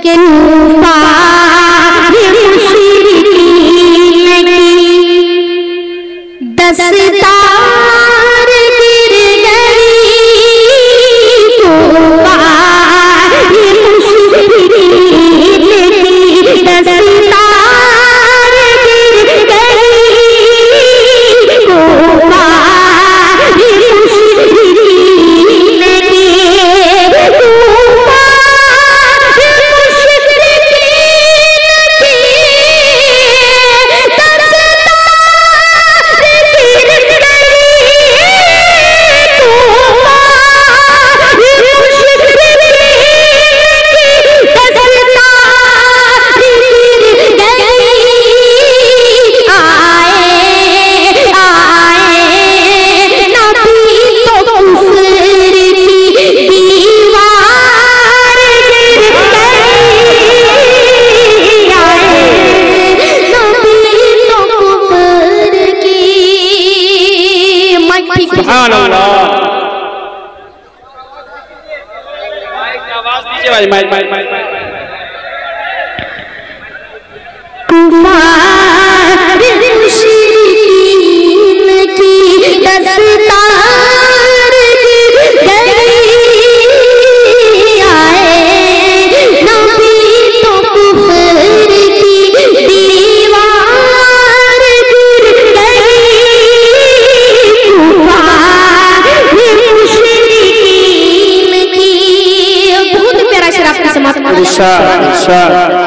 के भाई mic mic mic mic की समाप्त किया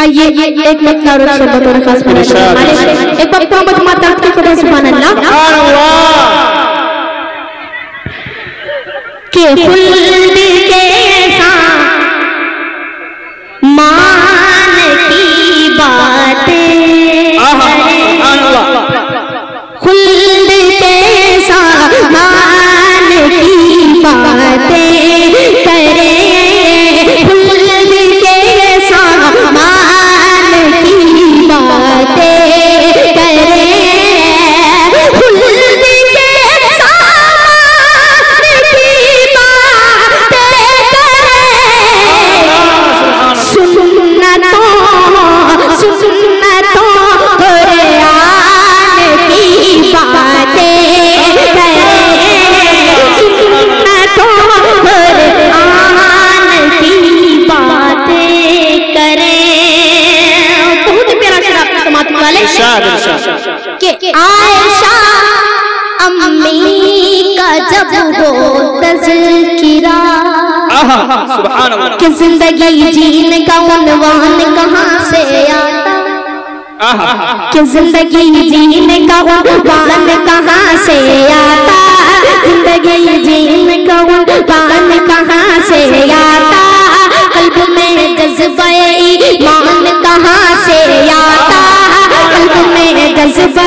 आइए एक एक नारद शब्द और खास एक पप्पा मत माता की खुदा सुभान अल्लाह सुभान अल्लाह के खुल्द कि आयशा अम्मी का जब हो तज़किरा कि ज़िंदगी जीने का उन्वान कहाँ से आता? कि ज़िंदगी जीने का उन्वान कहाँ से आता? ज़िंदगी जीने का उन्वान कहाँ से आता? कल्ब में जज्बे ईमान कहाँ से आता? कल्ब में जज्बे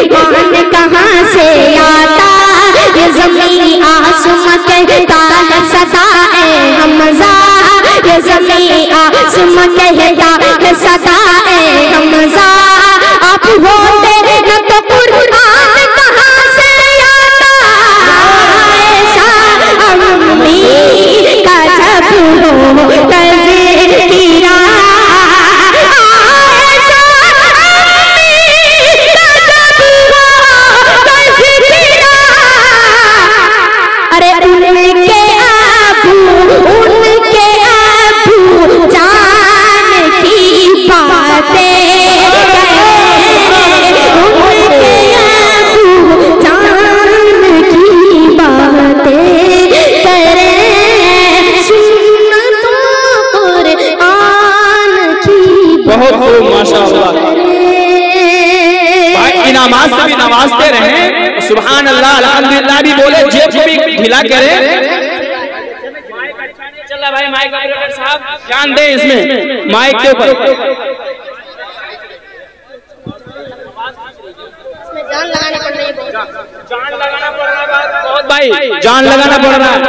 ईमान कहाँ से आता? ये ज़मीन आसमां कहता है सदा है हमजा ये ज़मीन आसमां कहता है सदा है हमजा से रहे सुबह अल्लाह अल्हम्दुलिल्लाह भी बोले जेब को भी ढीला करे। चल भाई माइक ऑपरेटर साहब। ध्यान दे इसमें माइक के ऊपर। जान लगानी पड़ रही है जान लगाना पड़ रहा है बहुत भाई जान लगाना पड़ रहा है।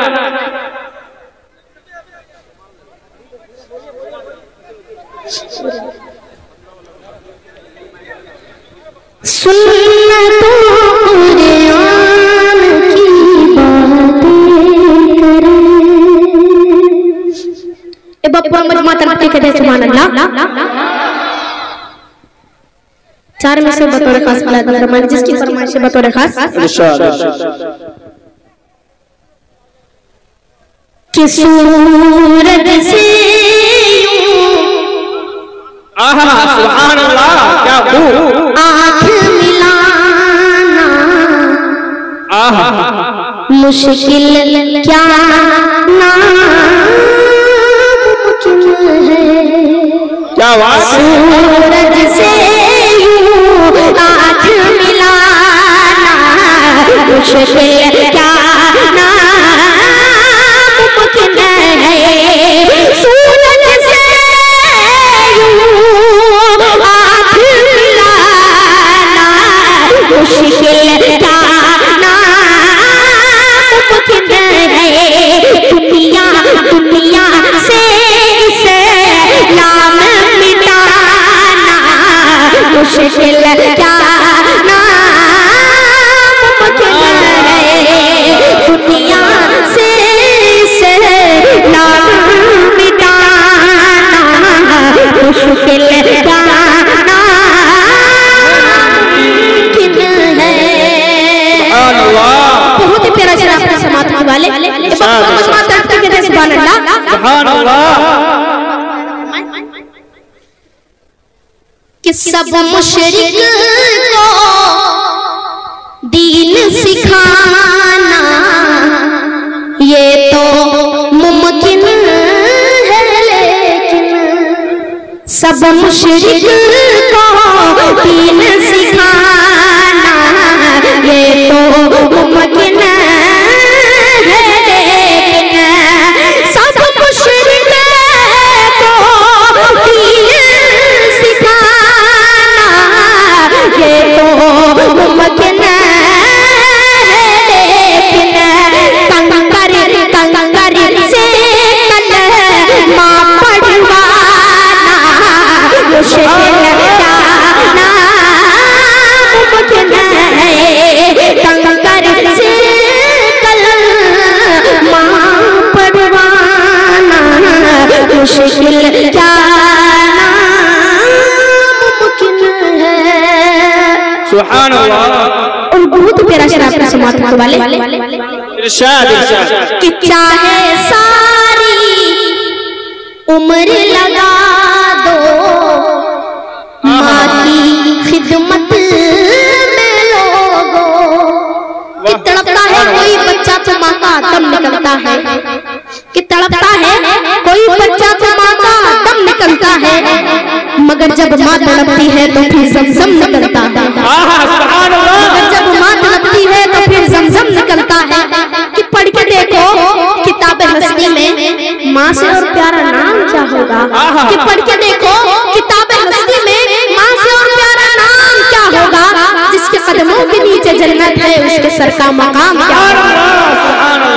सुनना बप्पा मत माता के कहते सुभान अल्लाह चार में से बतौर खास दो फरमाइश जिसकी फरमाइश है बतौर खास कि सूरज से यूँ आहा सुबहान अल्लाह क्या खूब आँख मिलाना आहा मुश्किल क्या नामुमकिन क्या बात? सूरज से आँख मिलाना मुश्किल क्या मुश्किल क्या नामुमकिन है दुनिया से नाम मुश्किल क्या है। बहुत ही प्यारा शराब समाप्त वाले। सुभान अल्लाह कि सब मुशरिक को दीन सिखाना, ये तो मुमकिन है, लेकिन सब मुशरिक को दीन सिखाना, ये तो मुमकिन कंकर से मुश्किल बहुत प्यारा शराब का समाप्त वाले कि चाहे सारी उम्र लगा दो, माँ की खिदमत कि तड़पता है कोई बच्चा तो माँ का दम निकलता है। कि तड़पता है कोई बच्चा तो माँ का दम निकलता है। मगर जब माँ तड़पती है तो फिर जमजम निकलता है। मगर जब माँ तड़पती है तो फिर जमजम निकलता है। कि पढ़ के देखो किताब हस्ती में माँ से और प्यारा नाम क्या होगा? कि पढ़ के देखो जन्नत है उसके सर का मकाम क्या?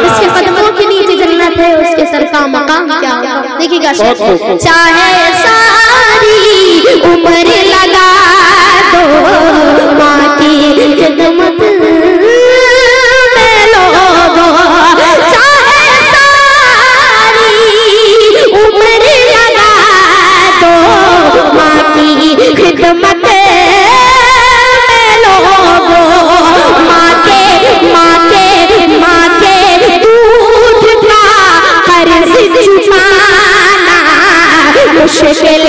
जिसके कदमों के नीचे जन्नत है उसके सर का मकाम क्या? देखिएगा चाहे सारी उम्र लगा दो माँ की खिदमत। मुश्किल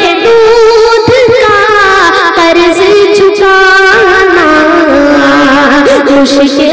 के दूध का कर्ज चुकाना मुश्किल